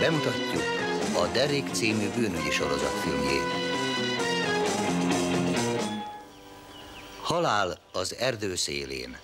Bemutatjuk a Derek című bűnügyi sorozatfilmjét. Halál az erdő szélén.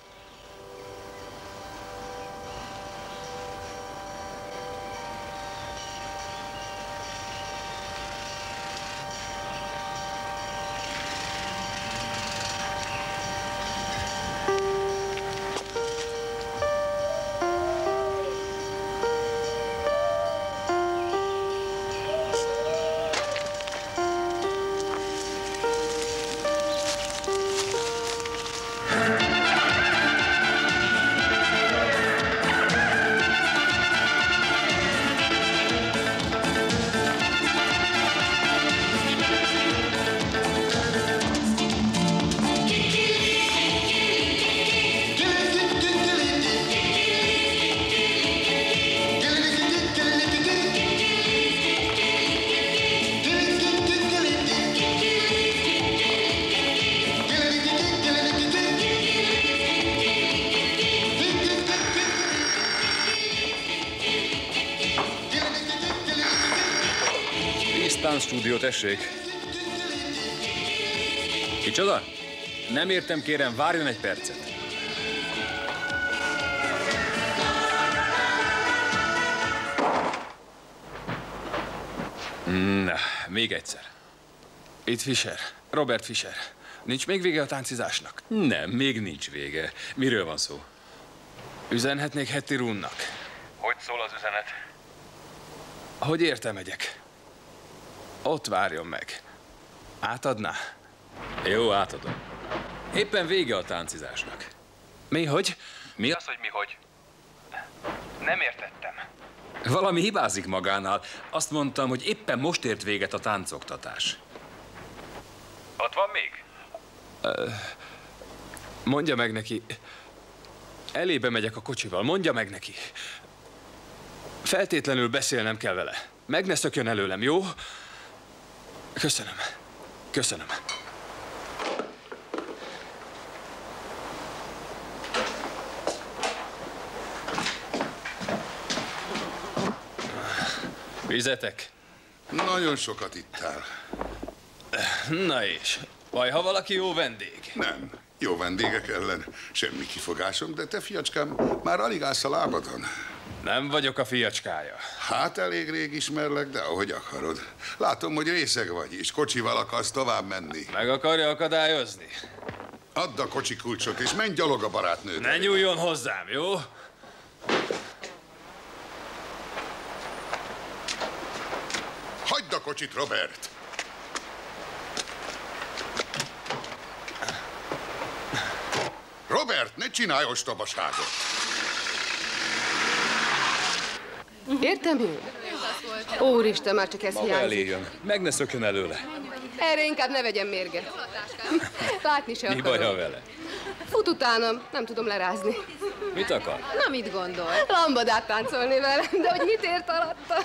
Tessék. Kicsoda? Nem értem, kérem, várjon egy percet. Na, még egyszer. Itt Fischer, Robert Fischer. Nincs még vége a táncizásnak? Nem, még nincs vége. Miről van szó? Üzenhetnék Hetty Runnak. Hogy szól az üzenet? Hogy érte megyek? Ott várjon meg. Átadná? Jó, átadom. Éppen vége a táncizásnak. Mi, hogy? Mi az, hogy mi, hogy? Nem értettem. Valami hibázik magánál. Azt mondtam, hogy éppen most ért véget a táncoktatás. Ott van még? Mondja meg neki. Elébe megyek a kocsival, mondja meg neki. Feltétlenül beszélnem kell vele. Meg ne szökjön előlem, jó? Köszönöm. Köszönöm. Vizetek? Nagyon sokat ittál. Na és, vaj, ha valaki jó vendég? Nem, jó vendégek ellen semmi kifogásom, de te fiacskám már alig állsz a lábadon. Nem vagyok a fiacskája. Hát elég rég ismerlek, de ahogy akarod. Látom, hogy részeg vagy, és kocsival akarsz tovább menni. Meg akarja akadályozni? Add a kocsi kulcsot, és menj gyalog a barátnőd. Ne nyúljon hozzám, jó? Hagyd a kocsit, Robert! Robert, ne csinálj ostobaságot! Értem én? Úristen, már csak ez Maga hiányzik. elé jön. Meg ne szökjön előle. Erre inkább ne vegyen mérget. Látni se Mi akarom. baja vele? Fut utánam, nem tudom lerázni. Mit akar? Na, mit gondol? Lambadát táncolni vele, de hogy mit ért alatta?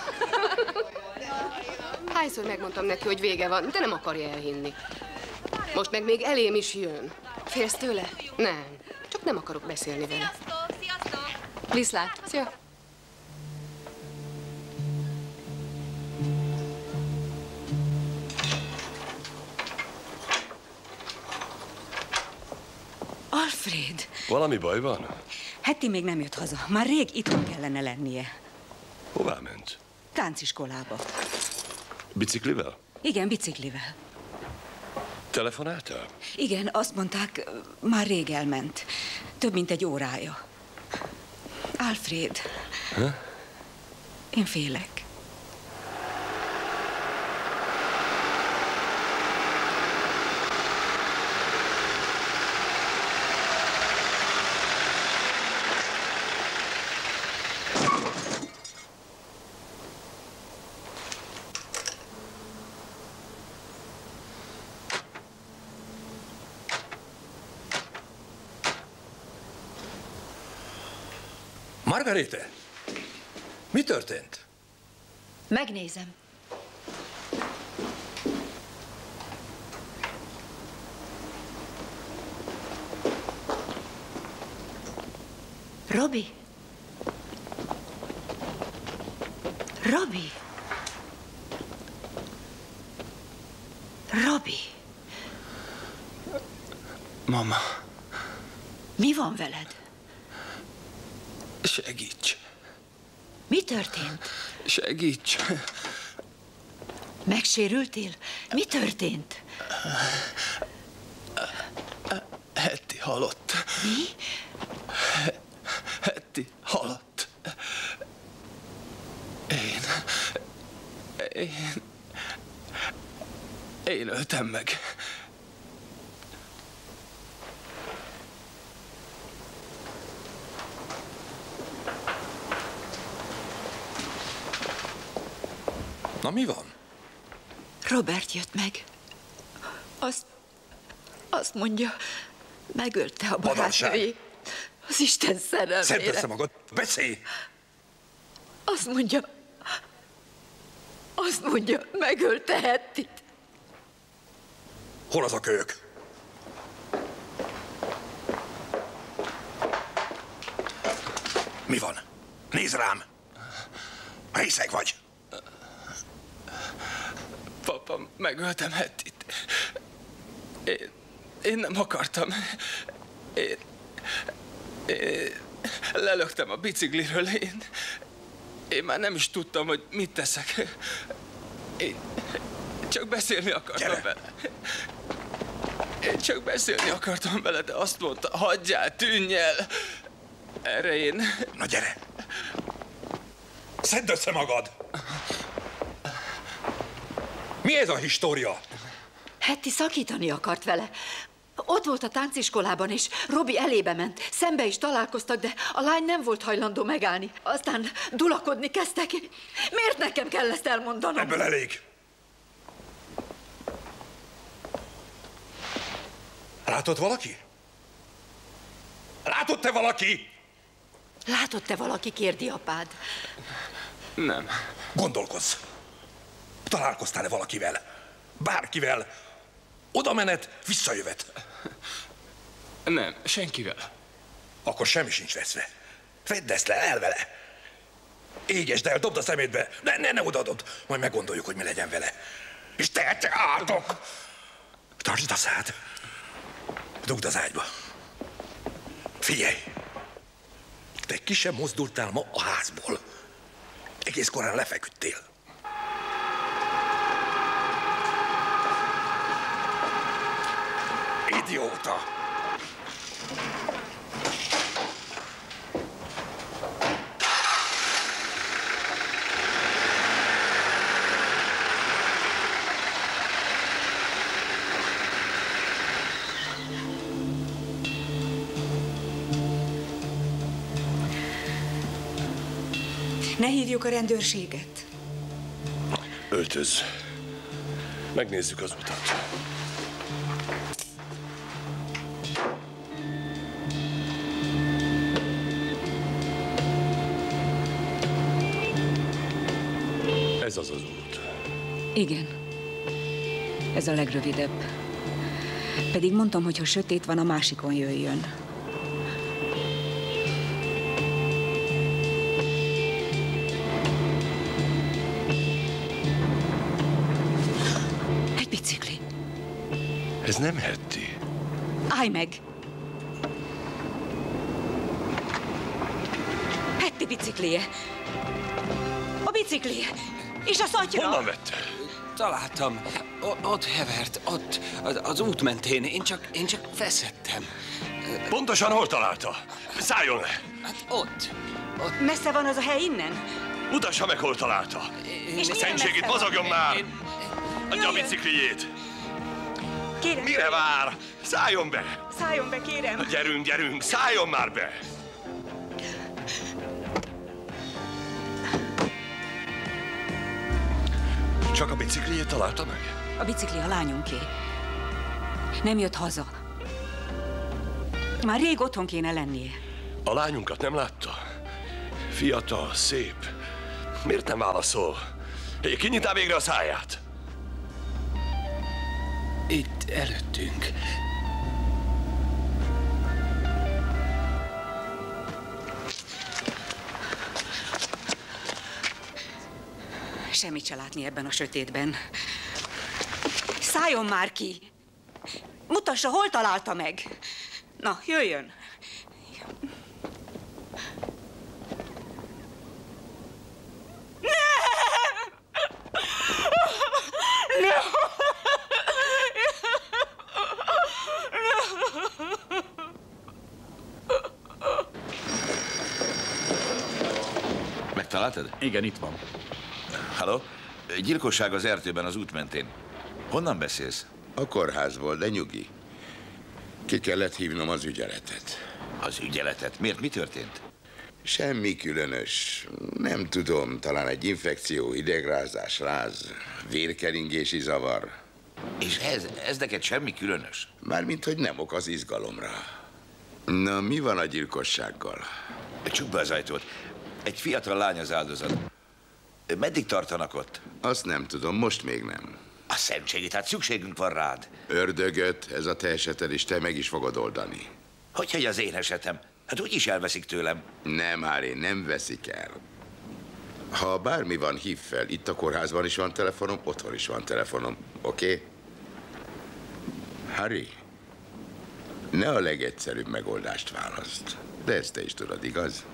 Hányszor megmondtam neki, hogy vége van, de nem akarja elhinni. Most meg még elém is jön. Félsz tőle? Nem, csak nem akarok beszélni vele. Viszlát. Szia. Alfred, Valami baj van? Heti még nem jött haza. Már rég itthon kellene lennie. Hová ment? Tánciskolába. Biciklivel? Igen, biciklivel. Telefonáltál? Igen, azt mondták, már rég elment. Több mint egy órája. Alfred. Ha? Én félek. Margarete, mi történt? Megnézem. Robi? Robi! Robi! Mama, Mi van veled? Segíts! Mi történt? Segíts! Megsérültél? Mi történt? Hetti halott. Mi? Hetti halott. Én... Én... Én öltem meg. Na mi van? Robert jött meg. Azt, azt mondja, megölte a barátnőjét. Az Isten Szedd szerelmére. össze magad, beszélj! Azt mondja, azt mondja, megölte Hettit. Hol az a kölyök? Mi van? Nézd rám! Részeg vagy! Papa, megöltem Hettit. Én, én nem akartam. Én, én lelöktem a bicikliről. Én, én már nem is tudtam, hogy mit teszek. Én csak beszélni akartam Gyere! vele. Én csak beszélni akartam vele, de azt mondta, hagyjál, tűnj el. Erre én... Na gyere! Szedd össze magad! Mi ez a história? Hetti szakítani akart vele. Ott volt a tánciskolában, és Robi elébe ment. Szembe is találkoztak, de a lány nem volt hajlandó megállni. Aztán dulakodni kezdtek. Miért nekem kell ezt elmondanom? Ebből elég. Látott valaki? Látott te valaki? Látott-e valaki, kérdi apád? Nem. Gondolkozz. Találkoztál-e valakivel? Bárkivel? Oda menet, visszajövet. Nem, senkivel. Akkor semmi sincs veszve. Vedd ezt le, el vele. Égesd el, dobd a szemétbe. Ne, ne, ne odaadod. Majd meggondoljuk, hogy mi legyen vele. És te, te átok! Tartsd a szád. Dugd az ágyba. Figyelj! Te ki sem mozdultál ma a házból. Egész korán lefeküdtél. Idióta! Ne hívjuk a rendőrséget. Öltöz. Megnézzük az utat. Igen. Ez a legrövidebb. Pedig mondtam, hogy ha sötét van, a másikon jöjjön. Egy bicikli. Ez nem Hetti. Állj meg! Hetti biciklije. A biciklije. És a szatyra. Honnan vette? Találtam. O- ott hevert, ott, az, az út mentén. Én csak, én csak veszettem. Pontosan hol találta? Szálljon le! Hát ott. Messze van az a hely innen? Mutassa meg, hol találta. És Szentségét, messze van? mozogjon már! Én, Adja a biciklijét! Kérem, Mire vár? Szálljon be! szálljon be, kérem. Gyerünk, gyerünk, szálljon már be! Csak a biciklijét találta meg? A bicikli a lányunké. Nem jött haza. Már rég otthon kéne lennie. A lányunkat nem látta? Fiatal, szép. Miért nem válaszol? Hé, kinyitál végre a száját? itt előttünk. Semmit se látni ebben a sötétben. Szálljon már ki! Mutassa, hol találta meg. Na, jöjjön. Megtaláltad? Igen, itt van. Halló? Gyilkosság az erdőben az út mentén. Honnan beszélsz? A kórházból, de nyugi. Ki kellett hívnom az ügyeletet. Az ügyeletet? Miért? Mi történt? Semmi különös. Nem tudom, talán egy infekció, idegrázás, ráz, vérkeringési zavar. És ez, ez neked semmi különös? Mármint, hogy nem ok az izgalomra. Na, mi van a gyilkossággal? Csukd be az ajtót. Egy fiatal lány az áldozat. Meddig tartanak ott? Azt nem tudom, most még nem. A szentségét, hát szükségünk van rád. Ördögöt, ez a te eseted, és te meg is fogod oldani. Hogy hogy az én esetem? Hát úgyis elveszik tőlem. Nem, Harry, nem veszik el. Ha bármi van, hív fel. Itt a kórházban is van telefonom, otthon is van telefonom. Oké? Okay? Harry, ne a legegyszerűbb megoldást választ. De ezt te is tudod, igaz?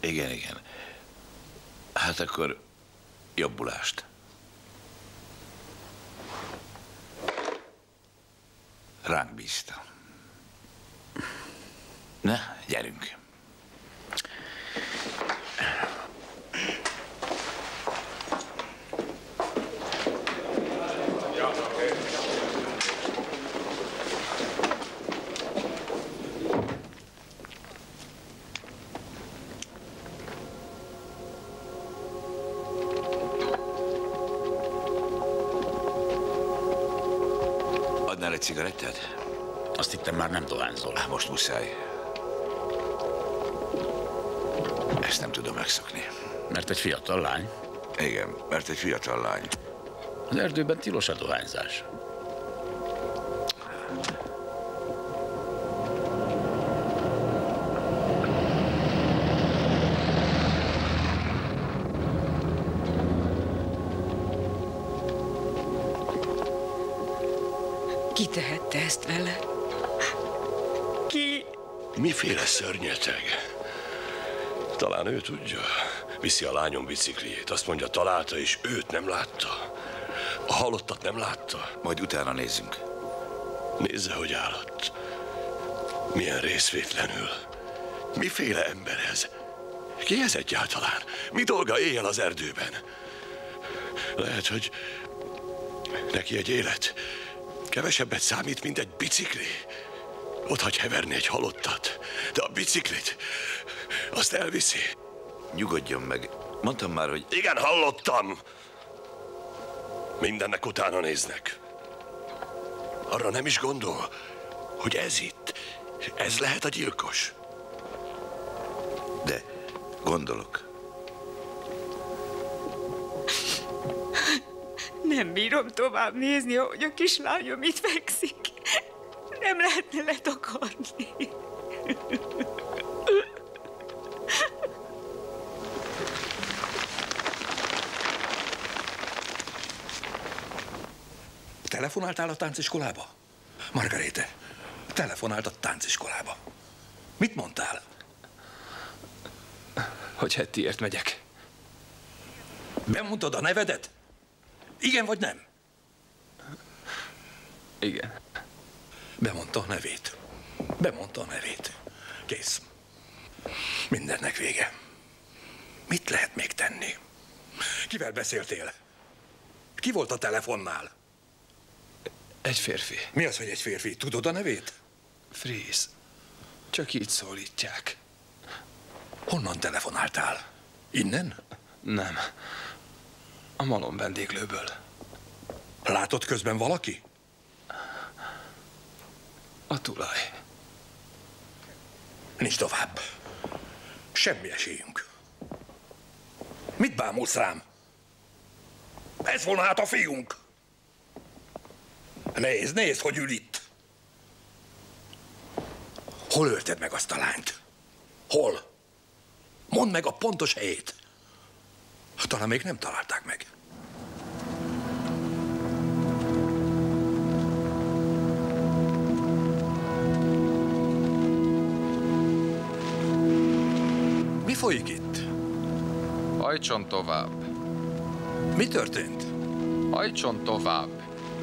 Igen, igen. Hát akkor jobbulást. Ránk bízta. Na, gyerünk. Egy cigarettát? Azt hittem már nem dohányzol. Most muszáj. Ezt nem tudom megszokni. Mert egy fiatal lány. Igen, mert egy fiatal lány. Az erdőben tilos a dohányzás. Ki tehette ezt vele? Ki? Miféle szörnyeteg? Talán ő tudja. Viszi a lányom bicikliét. Azt mondja, találta, és őt nem látta. A halottat nem látta. Majd utána nézzünk. Nézze, hogy állott. Milyen részvétlenül. Miféle ember ez? Ki ez egyáltalán? Mi dolga éjjel az erdőben? Lehet, hogy neki egy élet kevesebbet számít, mint egy bicikli. Ott hagy heverni egy halottat, de a biciklit, azt elviszi. Nyugodjon meg. Mondtam már, hogy... Igen, hallottam! Mindennek utána néznek. Arra nem is gondol, hogy ez itt, ez lehet a gyilkos. De gondolok. Nem bírom tovább nézni, hogy a kislányom itt fekszik. Nem lehetne letakarni. Telefonáltál a tánciskolába? Margaréte, telefonált a tánciskolába. Mit mondtál? Hogy Hettiért megyek. Bemondtad a nevedet? Igen vagy nem? Igen. Bemondta a nevét. Bemondta a nevét. Kész. Mindennek vége. Mit lehet még tenni? Kivel beszéltél? Ki volt a telefonnál? Egy férfi. Mi az, hogy egy férfi? Tudod a nevét? Fríz. Csak így szólítják. Honnan telefonáltál? Innen? Nem. A malom vendéglőből. Látott közben valaki? A tulaj. Nincs tovább. Semmi esélyünk. Mit bámulsz rám? Ez volna hát a fiunk. Nézd, nézd, hogy ül itt. Hol ölted meg azt a lányt? Hol? Mondd meg a pontos helyét. Talán még nem találták meg. Folyik itt? Hajtson tovább. Mi történt? Hajtson tovább.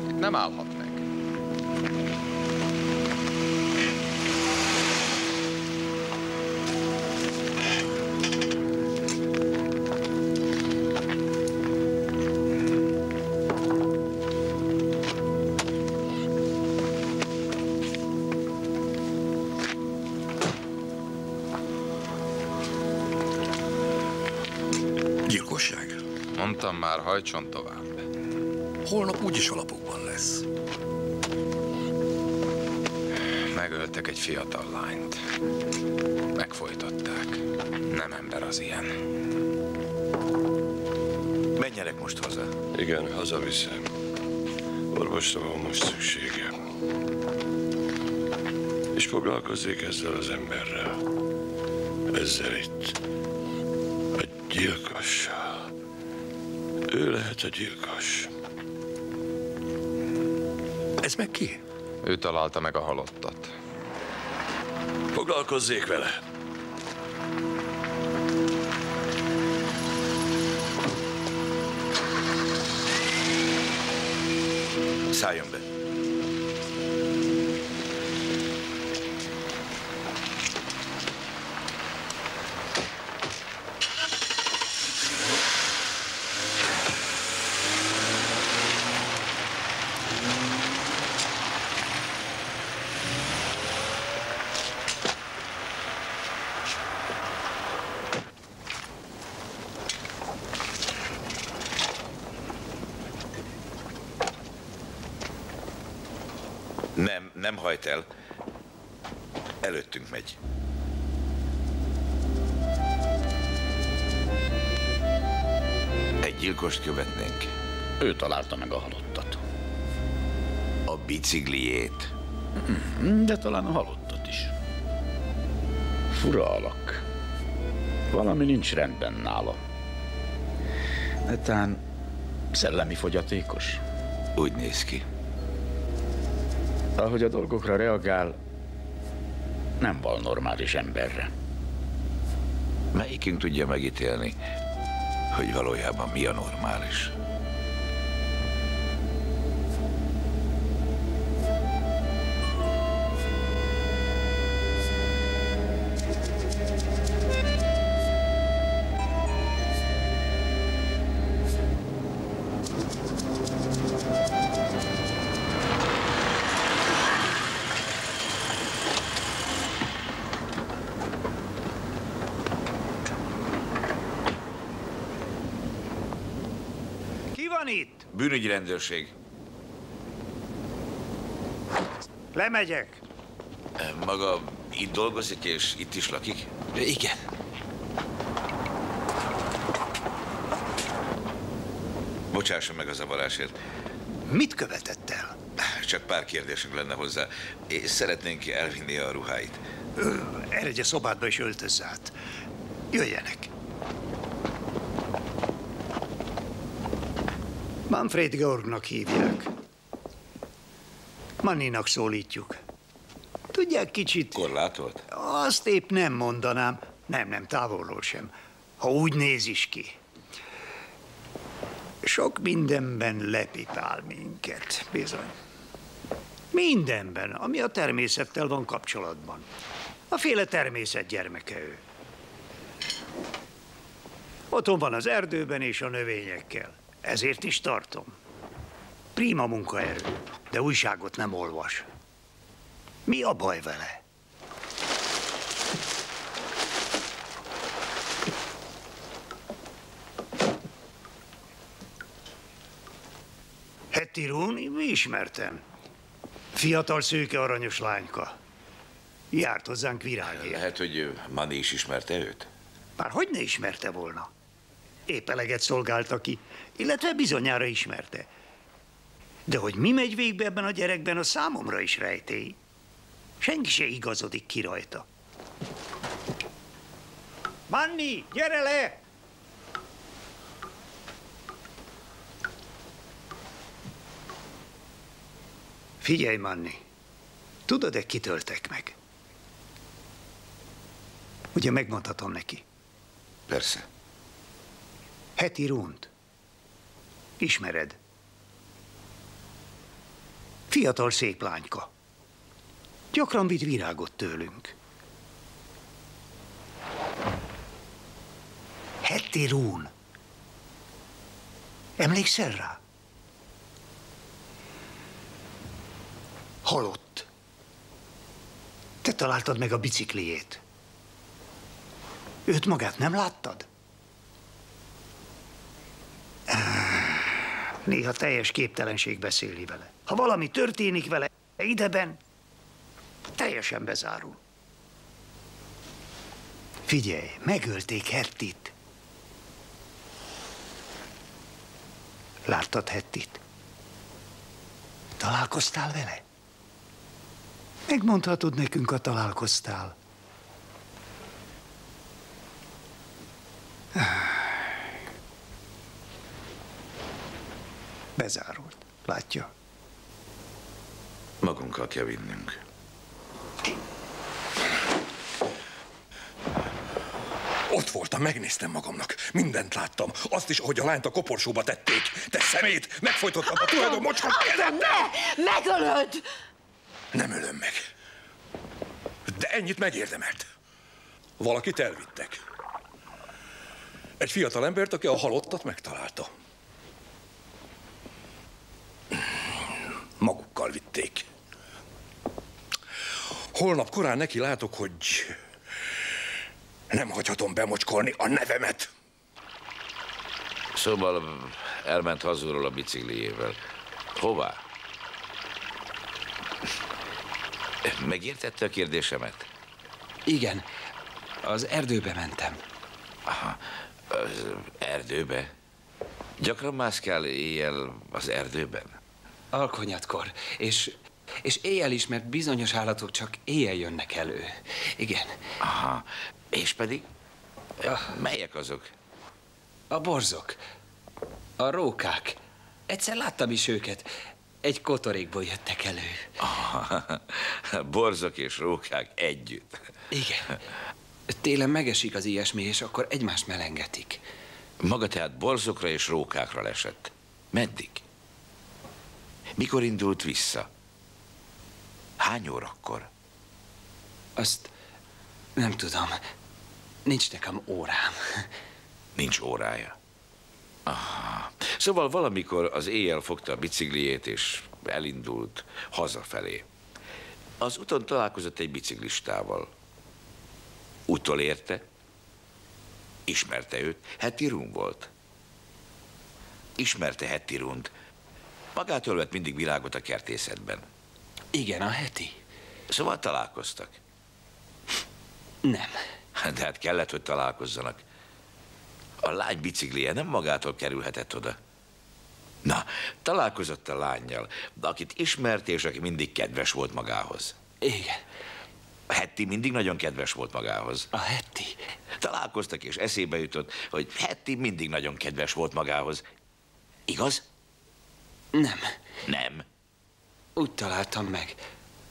Itt nem állhat Már, hajtson tovább. Holnap úgyis alapokban lesz. Megöltek egy fiatal lányt. Megfojtották. Nem ember az ilyen. Menjenek most haza. Igen, hazaviszem. Orvosra van most szüksége. És foglalkozzék ezzel az emberrel. Ezzel itt. A gyilkossal. Ő lehet a gyilkos. Ez meg ki? Ő találta meg a halottat. Foglalkozzék vele. Hajt el. Előttünk megy. Egy gyilkost követnénk. Ő találta meg a halottat. A bicikliét. De talán a halottat is. Fura alak. Valami nincs rendben nála. Netán szellemi fogyatékos. Úgy néz ki. Ahogy a dolgokra reagál, nem val normális emberre. Melyikünk tudja megítélni, hogy valójában mi a normális? Rendőrség. Lemegyek. Maga itt dolgozik és itt is lakik? Igen. Bocsássa meg a zavarásért. Mit követett el? Csak pár kérdésünk lenne hozzá. És szeretnénk elvinni a ruháit. Ö, Eredje szobádba és öltözz át. Jöjjenek. Manfred Georgnak hívják. Manninak szólítjuk. Tudják, kicsit... Korlátolt? Azt épp nem mondanám. Nem, nem, távolról sem. Ha úgy néz is ki. Sok mindenben lepipál minket, bizony. Mindenben, ami a természettel van kapcsolatban. A féle természet gyermeke ő. Otthon van az erdőben és a növényekkel. Ezért is tartom. Prima munkaerő, de újságot nem olvas. Mi a baj vele? Hetty Rooney, ismertem. Fiatal szőke aranyos lányka. Járt hozzánk virágért. Lehet, hogy Mani is ismerte őt? Már hogy ne ismerte volna? Épp eleget szolgálta ki, illetve bizonyára ismerte. De hogy mi megy végbe ebben a gyerekben, a számomra is rejtély. Senki se igazodik ki rajta. Manni, gyere le! Figyelj, Manni. Tudod-e, kitöltek meg? Ugye megmondhatom neki. Persze. Heti Runt. Ismered? Fiatal szép lányka. Gyakran vitt virágot tőlünk. Hetti Rún. Emlékszel rá? Halott. Te találtad meg a bicikliét. Őt magát nem láttad? Néha teljes képtelenség beszélni vele. Ha valami történik vele ideben, teljesen bezárul. Figyelj, megölték Hettit. Láttad Hettit? Találkoztál vele? Megmondhatod nekünk, ha találkoztál. Bezárult. Látja? Magunkkal kell vinnünk. Ott voltam, megnéztem magamnak. Mindent láttam. Azt is, ahogy a lányt a koporsóba tették. Te szemét, megfojtottad a tulajdon mocskot kezeddel! Megölöd! Nem ölöm meg. De ennyit megérdemelt. Valakit elvittek. Egy fiatal embert, aki a halottat megtalálta. Holnap korán neki látok, hogy nem hagyhatom bemocskolni a nevemet. Szóval elment hazulról a bicikliével. Hová? Megértette a kérdésemet? Igen, az erdőbe mentem. Aha, az erdőbe? Gyakran mászkál éjjel az erdőben? Alkonyatkor, és, és éjjel is, mert bizonyos állatok csak éjjel jönnek elő. Igen. Aha, és pedig? Melyek azok? A borzok, a rókák. Egyszer láttam is őket. Egy kotorékból jöttek elő. Aha, borzok és rókák együtt. Igen. Télen megesik az ilyesmi, és akkor egymást melengetik. Maga tehát borzokra és rókákra lesett. Meddig? Mikor indult vissza? Hány órakor? Azt nem tudom. Nincs nekem órám. Nincs órája. Aha. Szóval valamikor az éjjel fogta a bicikliét, és elindult hazafelé. Az úton találkozott egy biciklistával. Utolérte, ismerte őt, Hetty Run volt. Ismerte Hetty Runt. Magától vett mindig világot a kertészetben. Igen, a heti. Szóval találkoztak. Nem. De hát kellett, hogy találkozzanak. A lány biciklije nem magától kerülhetett oda. Na, találkozott a lányjal, akit ismert, és aki mindig kedves volt magához. Igen. A Hetti mindig nagyon kedves volt magához. A Hetti? Találkoztak, és eszébe jutott, hogy Hetti mindig nagyon kedves volt magához. Igaz? Nem. Nem. Úgy találtam meg.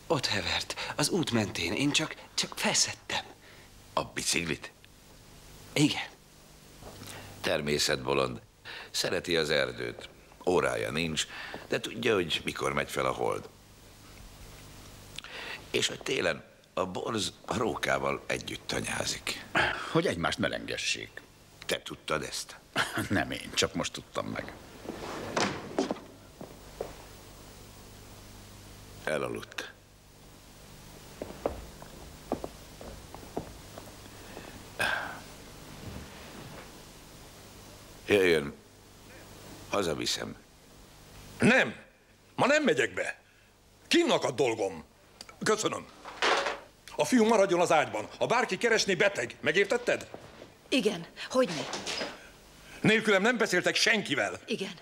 Ott hevert, az út mentén. Én csak, csak feszettem. A biciklit? Igen. Természetbolond. Szereti az erdőt. Órája nincs, de tudja, hogy mikor megy fel a hold. És hogy télen a borz a rókával együtt tanyázik. Hogy egymást melengessék. Te tudtad ezt? Nem én, csak most tudtam meg. Elaludt. Jöjjön. Hazaviszem. Nem! Ma nem megyek be. Kinnak a dolgom. Köszönöm. A fiú maradjon az ágyban. Ha bárki keresné, beteg. Megértetted? Igen, hogy ne? Nélkülem nem beszéltek senkivel. Igen.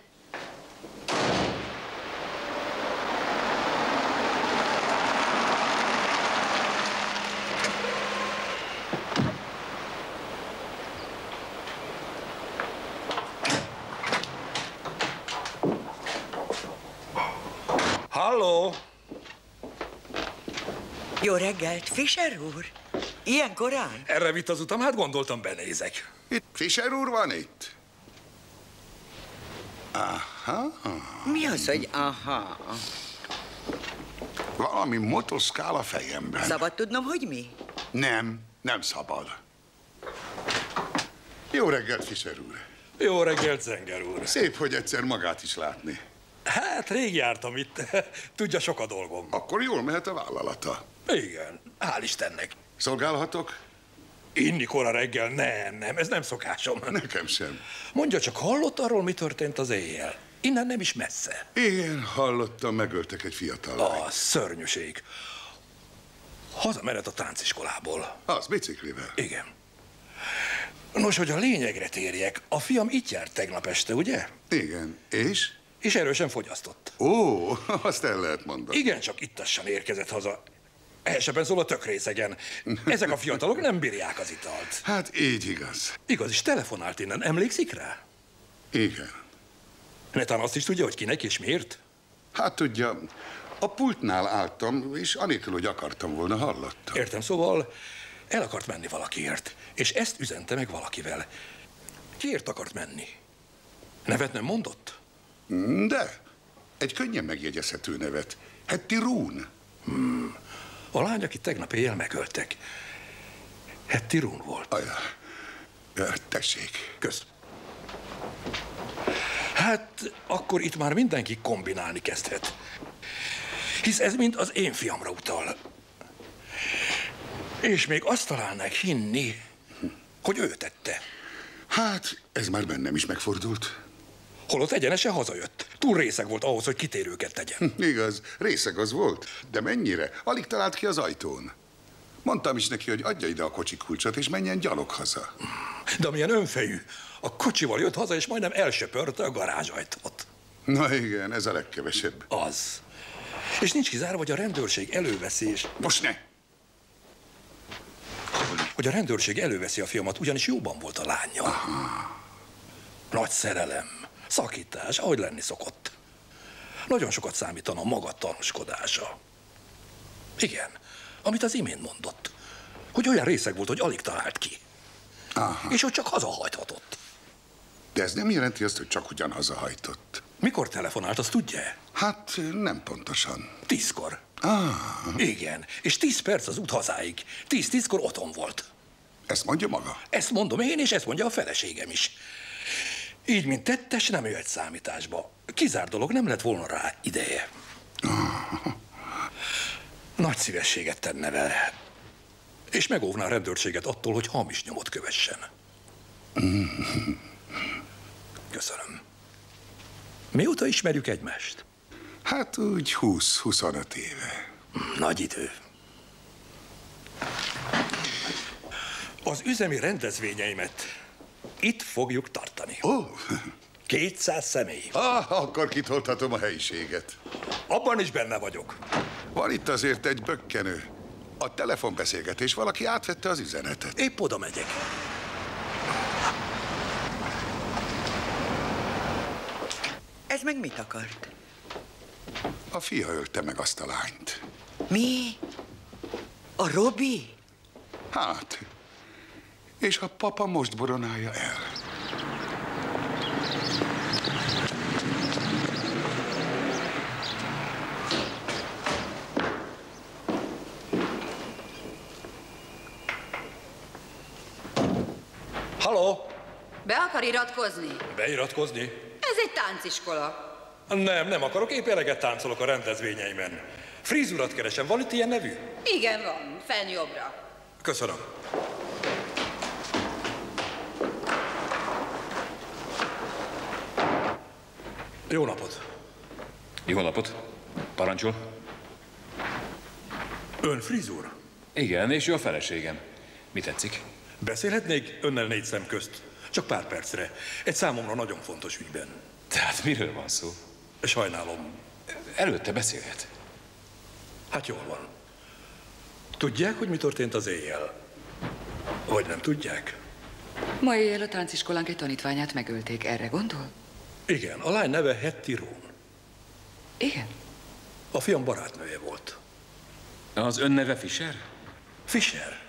Halló! Jó reggelt, Fischer úr! Ilyen korán? Erre vitt az utam, hát gondoltam benézek. Itt Fischer úr van itt? Aha. Mi az, hogy aha? Valami motoszkál a fejemben. Szabad tudnom, hogy mi? Nem, nem szabad. Jó reggelt, Fischer úr. Jó reggelt, Zenger úr. Szép, hogy egyszer magát is látni. Hát, rég jártam itt. Tudja, sok a dolgom. Akkor jól mehet a vállalata. Igen, hál' Istennek. Szolgálhatok? Inni kora reggel? Nem, nem, ez nem szokásom. Nekem sem. Mondja csak, hallott arról, mi történt az éjjel? Innen nem is messze. Igen, hallottam, megöltek egy fiatal A szörnyűség. Hazamenet a tánciskolából. Az, biciklivel? Igen. Nos, hogy a lényegre térjek, a fiam itt járt tegnap este, ugye? Igen, és? És erősen fogyasztott. Ó, azt el lehet mondani. Igen, csak ittassan érkezett haza. Elsőben szól a tökrészegen. Ezek a fiatalok nem bírják az italt. Hát így igaz. Igaz, is telefonált innen. Emlékszik rá? Igen. Netán azt is tudja, hogy kinek és miért? Hát tudja, a pultnál álltam, és anélkül, hogy akartam volna, hallottam. Értem, szóval el akart menni valakiért, és ezt üzente meg valakivel. Kiért akart menni? Nevet nem mondott? De, egy könnyen megjegyezhető nevet. Hetti Rún. Hmm. A lány, akit tegnap éjjel megöltek. Hetti Rún volt. Aja. Ja, tessék. Kösz. Hát, akkor itt már mindenki kombinálni kezdhet. Hisz ez mind az én fiamra utal. És még azt találnák hinni, hogy ő tette. Hát, ez már bennem is megfordult. Holott egyenesen hazajött. Túl részeg volt ahhoz, hogy kitérőket tegyen. Igaz, részeg az volt. De mennyire? Alig talált ki az ajtón. Mondtam is neki, hogy adja ide a kocsi kulcsot, és menjen gyalog haza. De milyen önfejű. A kocsival jött haza, és majdnem elsöpörte a garázsajtót. Na igen, ez a legkevesebb. Az. És nincs kizárva, hogy a rendőrség előveszi, és... Most ne! Hogy a rendőrség előveszi a fiamat, ugyanis jóban volt a lánya. Aha. Nagy szerelem, szakítás, ahogy lenni szokott. Nagyon sokat számítana a maga tanúskodása. Igen, amit az imént mondott. Hogy olyan részeg volt, hogy alig talált ki. Aha. És hogy csak hazahajthatott. De ez nem jelenti azt, hogy csak ugyan hazahajtott. Mikor telefonált, azt tudja? Hát nem pontosan. Tízkor. Ah. Igen, és tíz perc az út hazáig. Tíz-tízkor otthon volt. Ezt mondja maga? Ezt mondom én, és ezt mondja a feleségem is. Így, mint tettes, nem jöhet számításba. Kizár dolog, nem lett volna rá ideje. Nagy szívességet tenne vele. És megóvná a rendőrséget attól, hogy hamis nyomot kövessen. Köszönöm. Mióta ismerjük egymást? Hát úgy 20-25 éve. Nagy idő. Az üzemi rendezvényeimet itt fogjuk tartani. Ó! Oh. 200 személy. Ah, akkor kitolthatom a helyiséget. Abban is benne vagyok. Van itt azért egy bökkenő. A telefonbeszélgetés valaki átvette az üzenetet. Épp oda megyek. Ez meg mit akart? A fia ölte meg azt a lányt. Mi? A Robi? Hát, és a papa most boronálja el. Halló? Be akar iratkozni? Beiratkozni? Ez egy tánciskola. Nem, nem akarok, épp eleget táncolok a rendezvényeimen. Frízurat keresem, van itt ilyen nevű? Igen, van. Fenn jobbra. Köszönöm. Jó napot. Jó napot. Parancsol? Ön frizur? Igen, és jó a feleségem. Mi tetszik? Beszélhetnék önnel négy szem közt? Csak pár percre. Egy számomra nagyon fontos ügyben. Tehát miről van szó? Sajnálom. Előtte beszélhet. Hát jól van. Tudják, hogy mi történt az éjjel? Vagy nem tudják? Ma éjjel a tánciskolánk egy tanítványát megölték, erre gondol? Igen, a lány neve Hetty Rún. Igen. A fiam barátnője volt. Az ön neve Fischer? Fischer.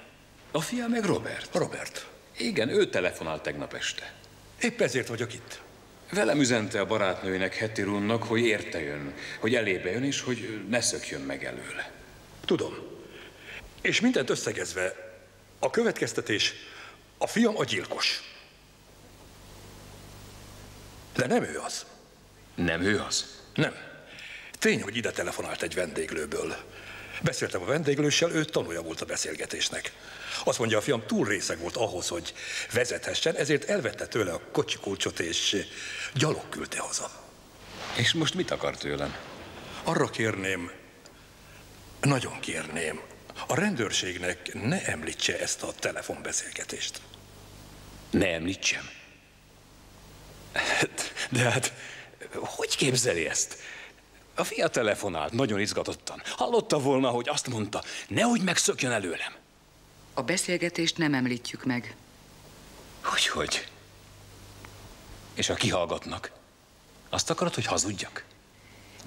A fia meg Robert. Robert. Igen, ő telefonált tegnap este. Épp ezért vagyok itt. Velem üzente a barátnőinek Hetty Runnak, hogy érte jön, hogy elébe jön, és hogy ne szökjön meg előle. Tudom. És mindent összegezve, a következtetés, a fiam a gyilkos. De nem ő az. Nem ő az? Nem. Tény, hogy ide telefonált egy vendéglőből. Beszéltem a vendéglőssel, ő tanulja volt a beszélgetésnek. Azt mondja, a fiam túl részeg volt ahhoz, hogy vezethessen, ezért elvette tőle a kocsi kulcsot, és gyalog küldte haza. És most mit akar tőlem? Arra kérném, nagyon kérném, a rendőrségnek ne említse ezt a telefonbeszélgetést. Ne említsem? De hát, hogy képzeli ezt? A fia telefonált, nagyon izgatottan. Hallotta volna, hogy azt mondta, nehogy megszökjön előlem. A beszélgetést nem említjük meg. Hogy, hogy? És ha kihallgatnak, azt akarod, hogy hazudjak?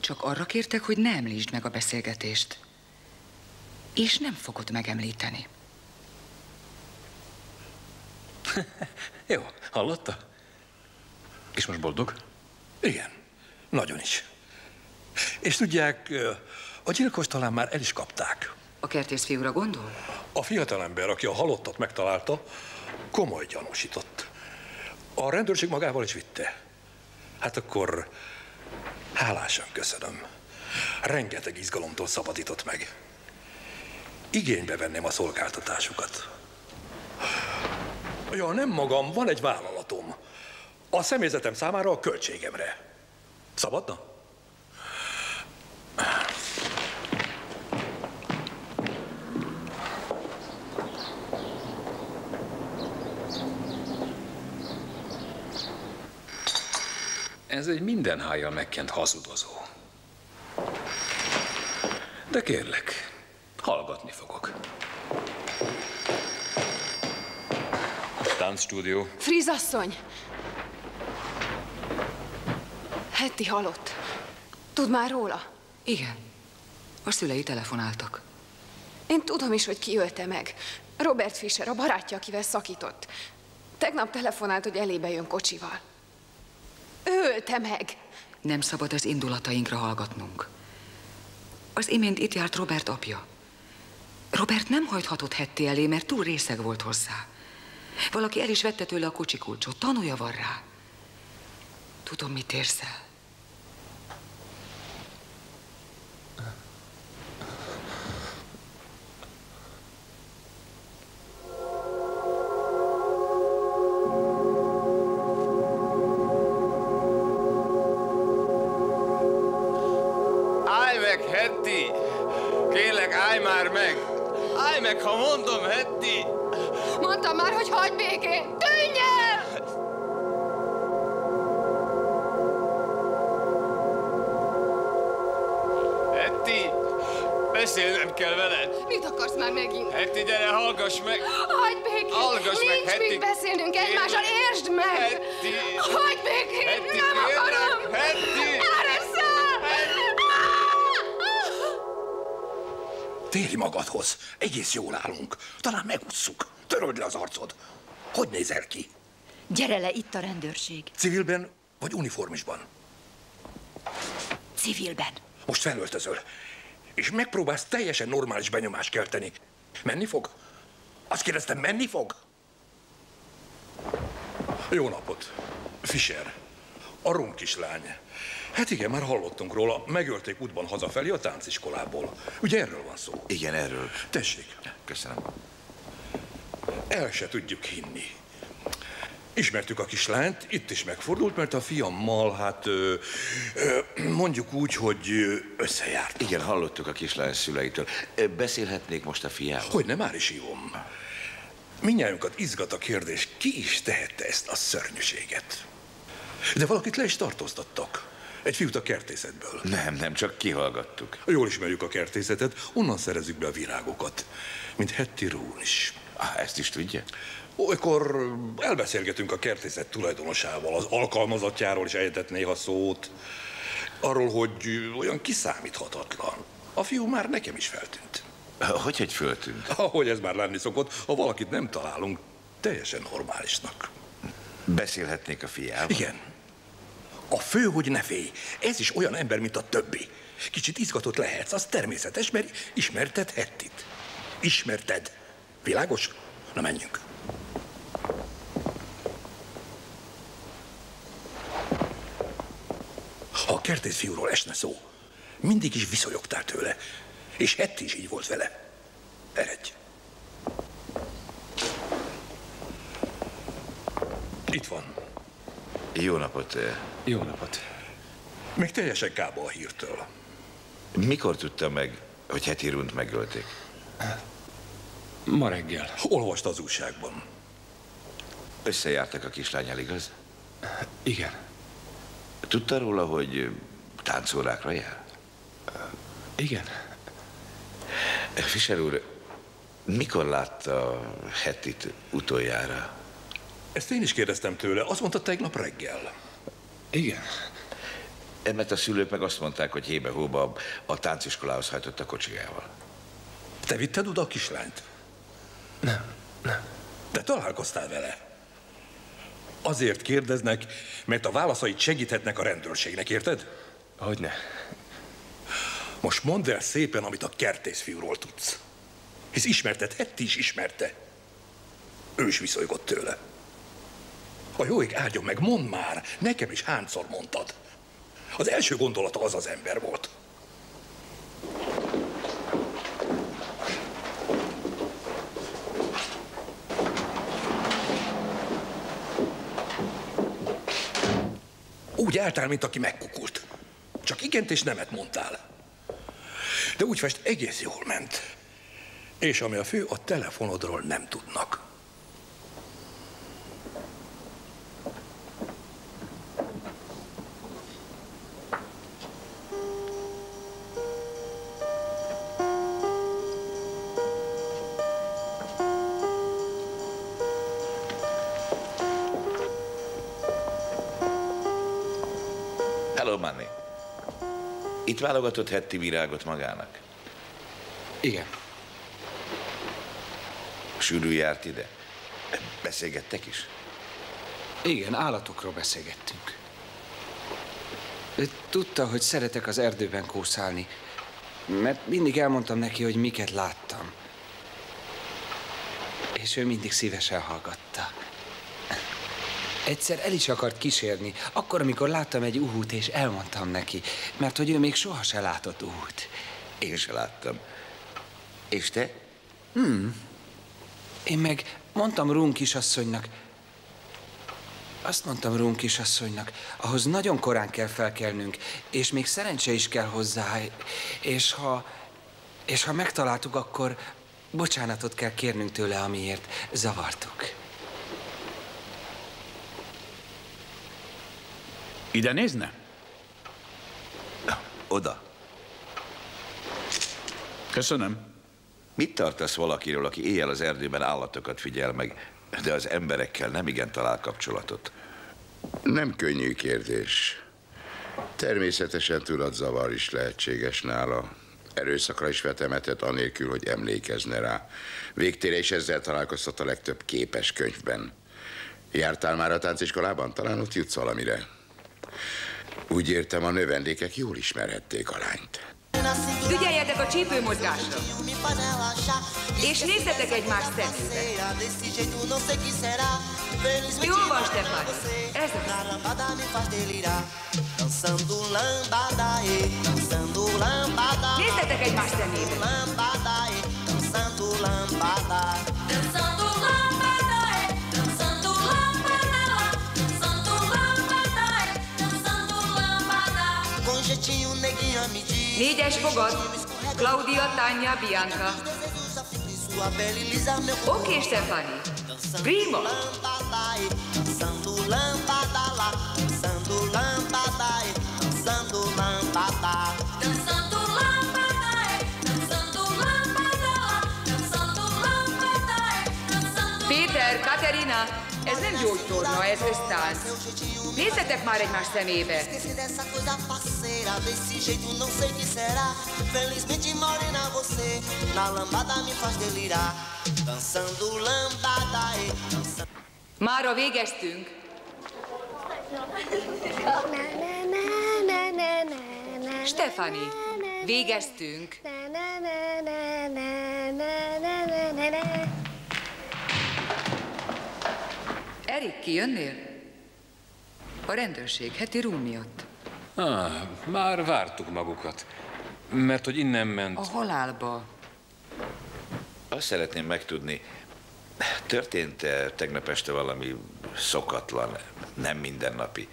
Csak arra kértek, hogy ne említsd meg a beszélgetést. És nem fogod megemlíteni. Jó, hallotta? És most boldog? Igen, nagyon is. És tudják, a gyilkos talán már el is kapták. A kertész fiúra gondol? A fiatalember, aki a halottat megtalálta, komoly gyanúsított. A rendőrség magával is vitte. Hát akkor hálásan köszönöm. Rengeteg izgalomtól szabadított meg. Igénybe venném a szolgáltatásukat. Ja, nem magam, van egy vállalatom. A személyzetem számára a költségemre. Szabadna? Ez egy minden hájjal megkent hazudozó. De kérlek, hallgatni fogok. Táncstúdió. Friz asszony! Hetty halott. Tud már róla? Igen. A szülei telefonáltak. Én tudom is, hogy ki ölte meg. Robert Fischer, a barátja, akivel szakított. Tegnap telefonált, hogy elébe jön kocsival. Ő ölte meg. Nem szabad az indulatainkra hallgatnunk. Az imént itt járt Robert apja. Robert nem hajthatott Hetty elé, mert túl részeg volt hozzá. Valaki el is vette tőle a kocsi kulcsot, tanulja van rá. Tudom, mit érzel. Állj meg, Hetty! Kérlek, állj már meg! Állj meg, ha mondom, Hetty! Mondtam már, hogy hagyd békén! Tűnj el! Hetty! Beszélnem kell veled! Mit akarsz már megint? Hetty, gyere, hallgass meg! Hagyd békén! Hallgass meg, Nincs Hetty! mit beszélnünk egymással, értsd meg! Hetty! Hagyd békén! Hetty, Nem kérlek! akarom! Hetty! Térj magadhoz, egész jól állunk. Talán megusszuk. Töröld le az arcod. Hogy nézel ki? Gyere le, itt a rendőrség. Civilben vagy uniformisban? Civilben. Most felöltözöl. És megpróbálsz teljesen normális benyomást kelteni. Menni fog? Azt kérdeztem, menni fog? Jó napot. Fischer. A rum kislány. Hát igen, már hallottunk róla. Megölték útban hazafelé a tánciskolából. Ugye erről van szó? Igen, erről. Tessék. Köszönöm. El se tudjuk hinni. Ismertük a kislányt, itt is megfordult, mert a fiammal, hát ö, ö, mondjuk úgy, hogy összejárt. Igen, hallottuk a kislány szüleitől. Beszélhetnék most a fiával? Hogy nem már is hívom. Mindnyájunkat izgat a kérdés, ki is tehette ezt a szörnyűséget? De valakit le is tartóztattak. Egy fiút a kertészetből. Nem, nem, csak kihallgattuk. Jól ismerjük a kertészetet, onnan szerezzük be a virágokat. Mint Hetty Rún is. Ah, ezt is tudja? Olykor elbeszélgetünk a kertészet tulajdonosával, az alkalmazottjáról is ejtett néha szót. Arról, hogy olyan kiszámíthatatlan. A fiú már nekem is feltűnt. Hogy, hogy föltűnt? Ahogy ez már lenni szokott, ha valakit nem találunk, Teljesen normálisnak. Beszélhetnék a fiával? Igen. A fő, hogy ne félj. Ez is olyan ember, mint a többi. Kicsit izgatott lehetsz, az természetes, mert ismerted Hettit. Ismerted. Világos? Na menjünk. Ha a kertész fiúról esne szó, mindig is viszonyogtál tőle. És Hetti is így volt vele. Eredj. Itt van. Jó napot. eh. Jó napot. Még teljesen kába a hírtől. Mikor tudta meg, hogy Heti Runt megölték? Ma reggel. Olvasta az újságban. Összejártak a kislányal, igaz? Igen. Tudta róla, hogy táncórákra jár? Igen. Fischer úr, mikor látta Hettit utoljára? Ezt én is kérdeztem tőle, azt mondta tegnap reggel. Igen. Mert a szülők meg azt mondták, hogy hébe-hóba a tánciskolához hajtott a kocsijával. Te vitted oda a kislányt? Nem, nem. Te találkoztál vele? Azért kérdeznek, mert a válaszait segíthetnek a rendőrségnek, érted? Hogyne. Most mondd el szépen, amit a kertész fiúról tudsz. Hisz ismerted, Hetti is ismerte. Ő is viszolygott tőle. A jó ég áldjon meg, mondd már, nekem is hányszor mondtad. Az első gondolata az az ember volt. Úgy álltál, mint aki megkukult. Csak igent és nemet mondtál. De úgy fest egész jól ment. És ami a fő, a telefonodról nem tudnak. Itt válogatott Hetti virágot magának? Igen. Sűrű járt ide? Beszélgettek is? Igen, állatokról beszélgettünk. Ő Tudta, hogy szeretek az erdőben kószálni, mert mindig elmondtam neki, hogy miket láttam. És ő mindig szívesen hallgatta. Egyszer el is akart kísérni, akkor, amikor láttam egy uhút, és elmondtam neki, mert hogy ő még soha se látott uhút. Én se láttam. És te? Hmm. Én meg mondtam Rún kisasszonynak, azt mondtam Rún kisasszonynak, ahhoz nagyon korán kell felkelnünk, és még szerencse is kell hozzá, és ha, és ha megtaláltuk, akkor bocsánatot kell kérnünk tőle, amiért zavartuk. Ide nézne? Oda. Köszönöm. Mit tartasz valakiről, aki éjjel az erdőben állatokat figyel meg, de az emberekkel nem igen talál kapcsolatot? Nem könnyű kérdés. Természetesen tudatzavar is lehetséges nála. Erőszakra is vetemetett, anélkül, hogy emlékezne rá. Végtére is ezzel találkoztat a legtöbb képes könyvben. Jártál már a tánciskolában? Talán ott jutsz valamire. Úgy értem, a növendékek jól ismerhették a lányt. Ügyeljetek a csípőmozgásra, és nézzetek egymás szemébe. Jó van, Stefan. Ez lambada. Nézzetek egymás szemébe. Dançando lambada, eh, dançando lambada, dançando lambada, eh, dançando Péter, Katerina, ez nem gyógytorna, ez ösztánc. Nézzetek már egymás szemébe. Brincadeira, desse jeito não sei que será. Felizmente morena você, na lambada me faz delirar. Dançando lambada, e dançando. Mára végeztünk. Stefani, végeztünk. Erik, kijönnél? A rendőrség, heti rúm miatt. Ah, már vártuk magukat. Mert hogy innen ment. A halálba. Azt szeretném megtudni, történt-e tegnap este valami szokatlan, nem mindennapi?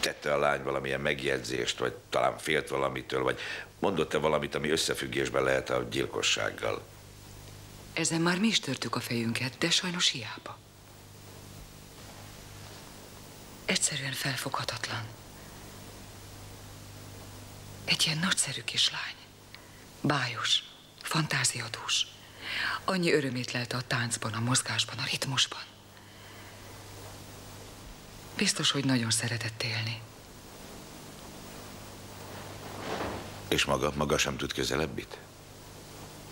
Tette a lány valamilyen megjegyzést, vagy talán félt valamitől, vagy mondott-e valamit, ami összefüggésben lehet a gyilkossággal? Ezen már mi is törtük a fejünket, de sajnos hiába. Egyszerűen felfoghatatlan. Egy ilyen nagyszerű kislány. Bájos, fantáziadús. Annyi örömét lelte a táncban, a mozgásban, a ritmusban. Biztos, hogy nagyon szeretett élni. És maga, maga sem tud közelebbit?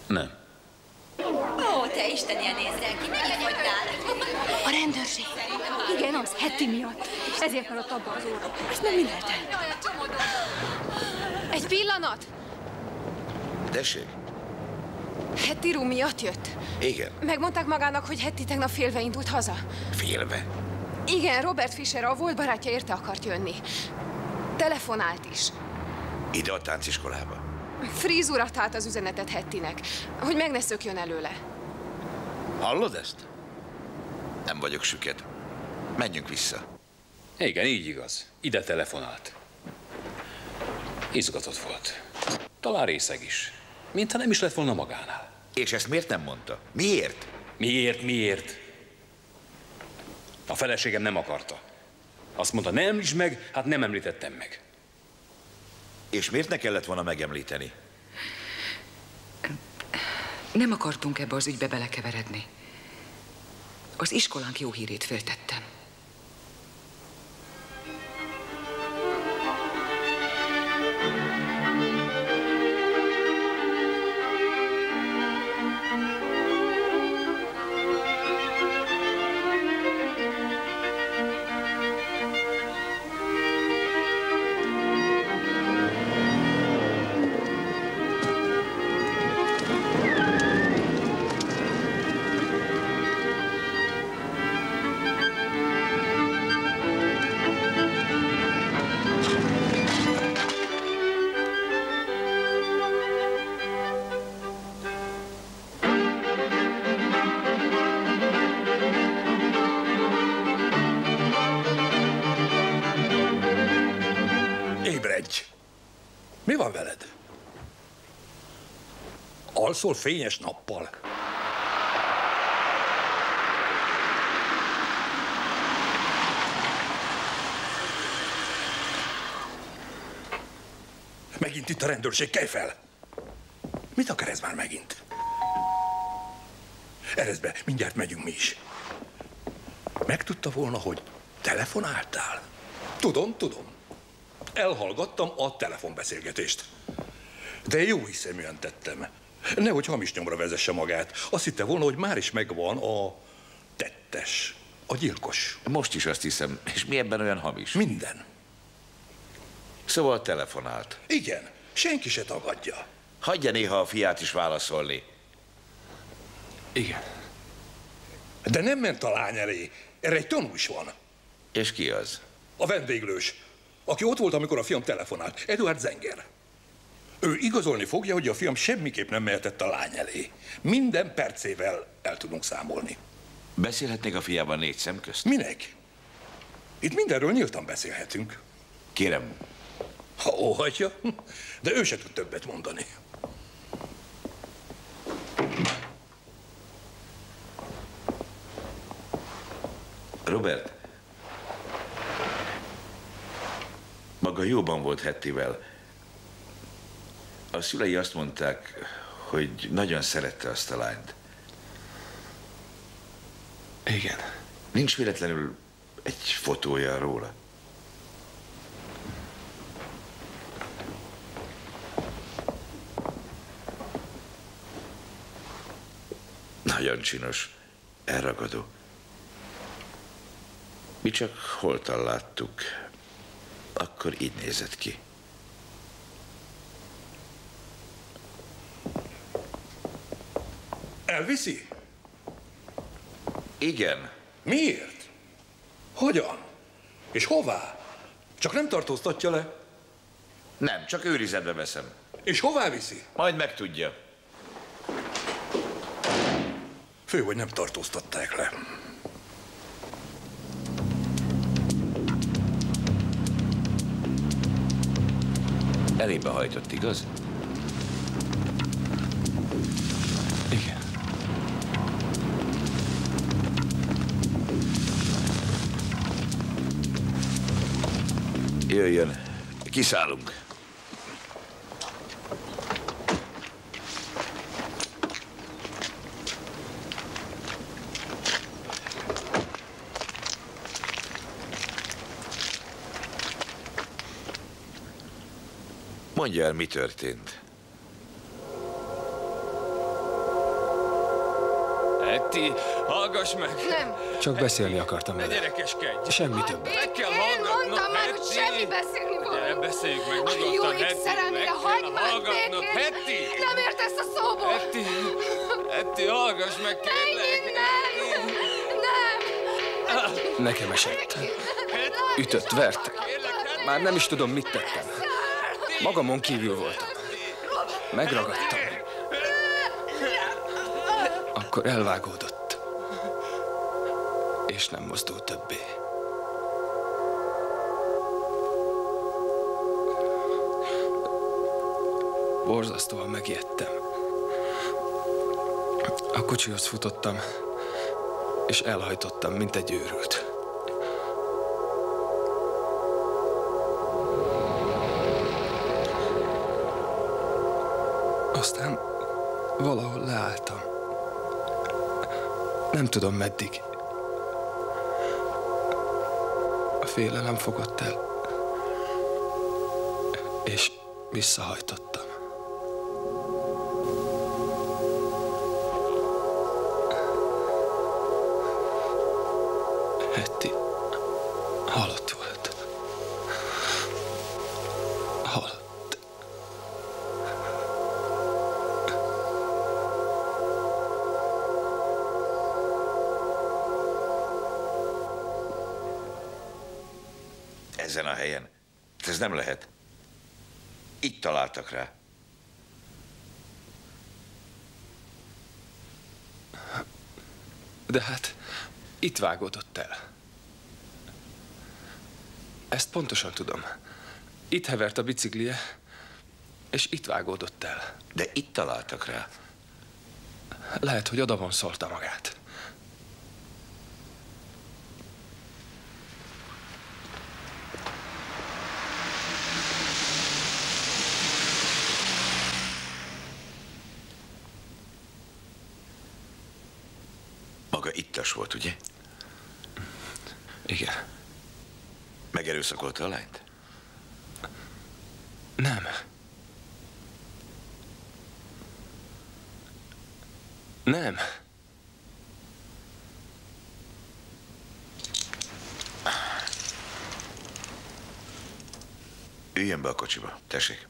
Nem. Ó, te Isten, ilyen nézzel ki, ne így voltál. A rendőrség. Igen, az, Hetti miatt. Ezért maradt abba az óra. Ezt nem illetlen. Pillanat! Tessék? Hetty Rú miatt jött. Igen, Megmondták magának, hogy Hetty tegnap félve indult haza. félve. Igen, Robert Fischer, a volt barátja érte akart jönni. Telefonált is. Ide a tánciskolába. Fríz urat állt az üzenetet Hettinek, hogy meg ne szökjön előle. Hallod ezt? Nem vagyok süket. Menjünk vissza. Igen, így igaz. Ide telefonált. Izgatott volt. Talán részeg is. Mintha nem is lett volna magánál. És ezt miért nem mondta? Miért? Miért, miért? A feleségem nem akarta. Azt mondta, ne említs meg, hát nem említettem meg. És miért ne kellett volna megemlíteni? Nem akartunk ebbe az ügybe belekeveredni. Az iskolánk jó hírét féltettem. Alszol fényes nappal. Megint itt a rendőrség, kelj fel! Mit akar ez már megint? Erezd be, mindjárt megyünk mi is. Megtudta volna, hogy telefonáltál? Tudom, tudom. Elhallgattam a telefonbeszélgetést. De jó hiszeműen tettem. Nehogy hamis nyomra vezesse magát. Azt hitte volna, hogy már is megvan a tettes, a gyilkos. Most is azt hiszem. És mi ebben olyan hamis? Minden. Szóval telefonált. Igen, senki se tagadja. Hagyja néha a fiát is válaszolni. Igen. De nem ment a lány elé. Erre egy tanú is van. És ki az? A vendéglős, aki ott volt, amikor a fiam telefonált. Eduard Zenger. Ő igazolni fogja, hogy a fiam semmiképp nem mehetett a lány elé. Minden percével el tudunk számolni. Beszélhetnék a fiában négy szem közt? Minek? Itt mindenről nyíltan beszélhetünk. Kérem. Ha óhatja, de ő se tud többet mondani. Robert. Maga jóban volt Hettivel a szülei azt mondták, hogy nagyon szerette azt a lányt. Igen. Nincs véletlenül egy fotója róla. Nagyon csinos, elragadó. Mi csak holtan láttuk, akkor így nézett ki. Elviszi? Igen. Miért? Hogyan? És hová? Csak nem tartóztatja le. Nem, csak őrizetbe veszem. És hová viszi? Majd megtudja. Fő, hogy nem tartóztatták le. Elébe hajtott, igaz? Jöjjön, kiszállunk. Mondja el, mi történt. Eti, hallgass meg! Nem. Csak beszélni akartam Ne vele. gyerekeskedj! Semmi többet. Meg kell mondtam már, hogy semmi beszélni Gyere, való. beszéljük meg A nyugodtan, jó ég szerelmére, hagyd már hallgatnod. Hetty! Nem értesz a szóból. Hetty, Hetty, hallgass meg, kérlek! Nem, nem. Nekem esett. Ütött, vert. Már nem is tudom, mit tettem. Magamon kívül voltam. Megragadtam. Akkor elvágódott. És nem mozdult többé. Borzasztóan megijedtem. A kocsihoz futottam, és elhajtottam, mint egy őrült. Aztán valahol leálltam. Nem tudom meddig. A félelem fogott el, és visszahajtottam. Nem lehet. Itt találtak rá. De hát itt vágódott el. Ezt pontosan tudom. Itt hevert a biciklije, és itt vágódott el. De itt találtak rá. Lehet, hogy oda vonszolta magát. Ittas volt, ugye? Igen. Megerőszakolta a lányt? Nem. Nem. Üljön be a kocsiba. Tessék.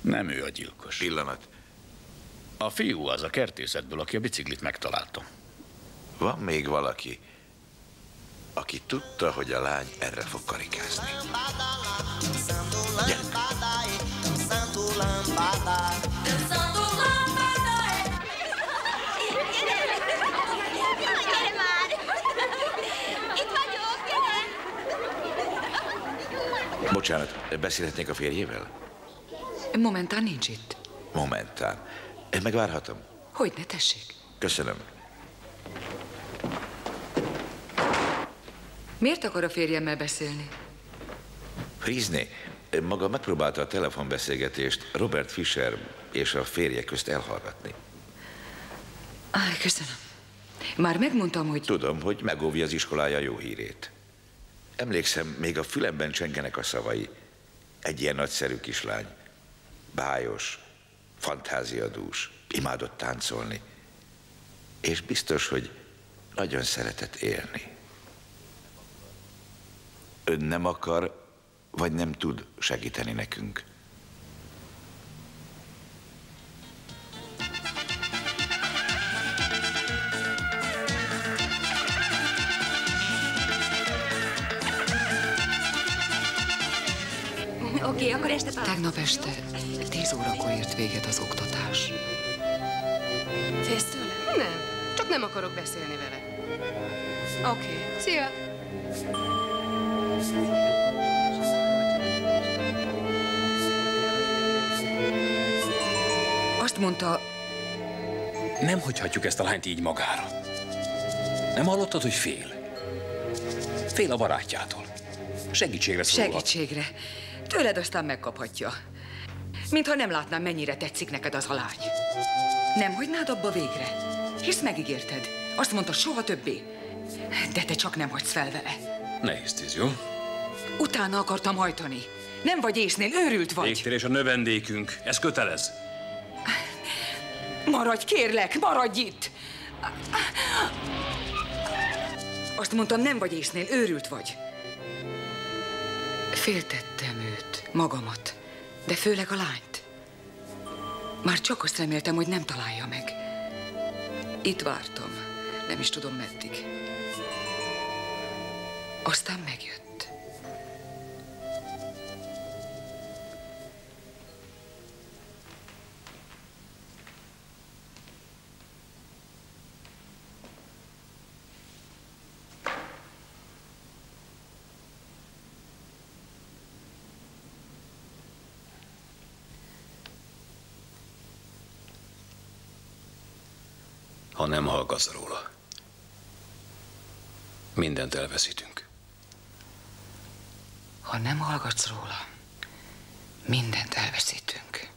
Nem ő a gyilkos. Pillanat. A fiú az a kertészetből, aki a biciklit megtalálta. Van még valaki, aki tudta, hogy a lány erre fog karikázni. Gyere. Bocsánat, beszélhetnék a férjével? Momentán nincs itt. Momentán. Én megvárhatom. Hogy ne tessék? Köszönöm. Miért akar a férjemmel beszélni? Frizné, maga megpróbálta a telefonbeszélgetést Robert Fisher és a férje közt elhallgatni. Áj, köszönöm. Már megmondtam, hogy... Tudom, hogy megóvja az iskolája jó hírét. Emlékszem, még a fülemben csengenek a szavai. Egy ilyen nagyszerű kislány. bájos, fantáziadús, imádott táncolni, és biztos, hogy nagyon szeretett élni. Ön nem akar, vagy nem tud segíteni nekünk. Oké, okay, akkor este találkozunk. Tegnap este 10 órakor ért véget az oktatás. Félsz tőle? Nem, csak nem akarok beszélni vele. Oké, okay. szia! Azt mondta, Nem hagyhatjuk ezt a lányt így magára. Nem hallottad, hogy fél? Fél a barátjától. Segítségre szólhat. segítségre. Tőled aztán megkaphatja. Mintha nem látnám, mennyire tetszik neked az a lány. Nem hagynád abba végre? Hisz megígérted. Azt mondta, soha többé. De te csak nem hagysz fel vele. Nehéz tíz, jó? Utána akartam hajtani. Nem vagy észnél, őrült vagy. Végtérés a növendékünk. Ez kötelez. Maradj, kérlek, maradj itt! Azt mondtam, nem vagy észnél, őrült vagy. Féltettem magamat, de főleg a lányt. Már csak azt reméltem, hogy nem találja meg. Itt vártam, nem is tudom meddig. Aztán megjött. Hallgatsz róla, mindent elveszítünk. Ha nem hallgatsz róla, mindent elveszítünk.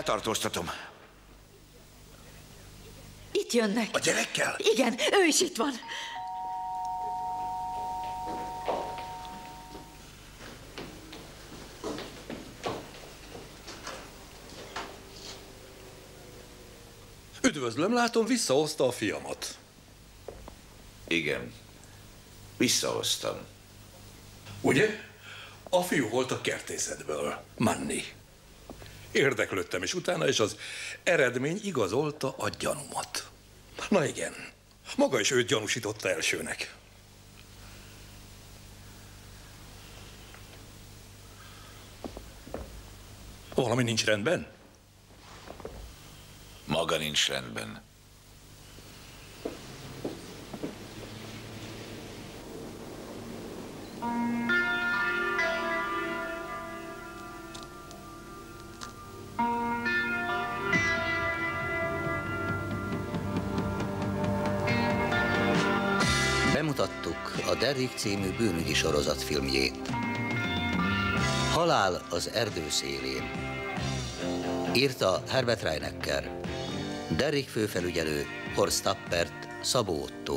Letartóztatom. Itt jönnek. A gyerekkel? Igen, ő is itt van. Üdvözlöm, látom, visszahozta a fiamat. Igen. Visszahoztam. Ugye? A fiú volt a kertészetből, Manni. Érdeklődtem is utána, és az eredmény igazolta a gyanúmat. Na igen, maga is őt gyanúsította elsőnek. Valami nincs rendben? Maga nincs rendben. Derrick című bűnügyi sorozatfilmjét. Halál az erdő szélén. Írta Herbert Reinecker. Derrick főfelügyelő, Horst Tappert, Szabó Otto.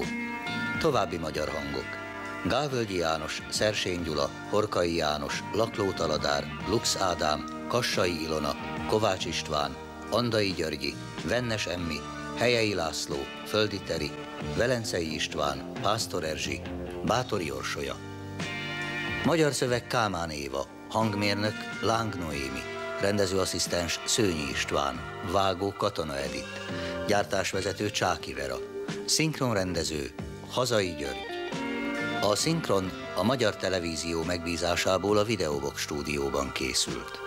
További magyar hangok. Gávölgyi János, Szersény Gyula, Horkai János, Lakló Taladár, Lux Ádám, Kassai Ilona, Kovács István, Andai Györgyi, Vennes Emmi, Helyei László, Földi Teri, Velencei István, Pásztor Erzsi, Bátori Orsolya. Magyar szöveg Kámán Éva, hangmérnök Láng Noémi, rendezőasszisztens Szőnyi István, vágó Katona Edit, gyártásvezető Csáki Vera, szinkronrendező Hazai György. A szinkron a Magyar Televízió megbízásából a Videobox stúdióban készült.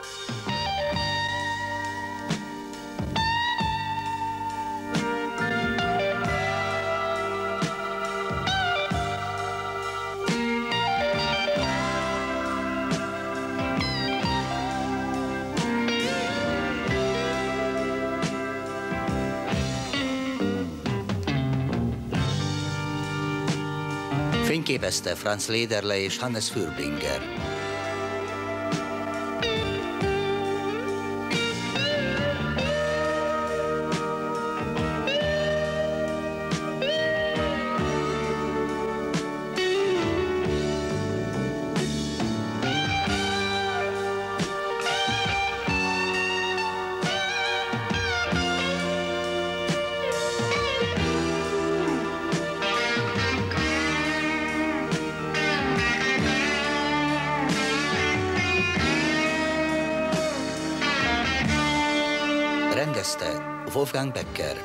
Beste Franz Lederle ist Hannes Fürblinger. Wolfgang Becker.